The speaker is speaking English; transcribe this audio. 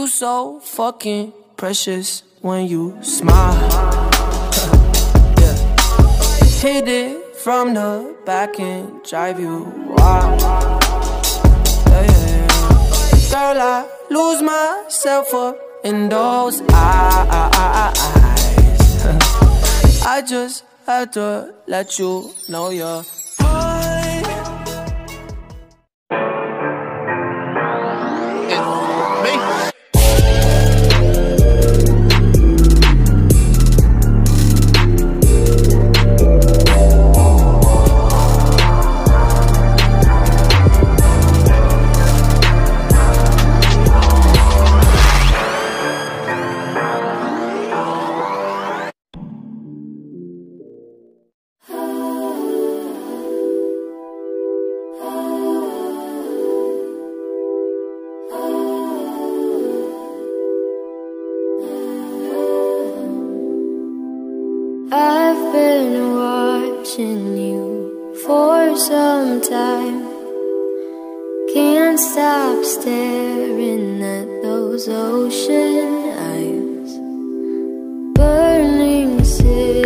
You so fucking precious when you smile. yeah. Hit it from the back and drive you wild. Yeah, yeah, Girl, I lose myself up in those eyes. I just had to let you know you're continue for some time. Can't stop staring at those ocean eyes, burning city.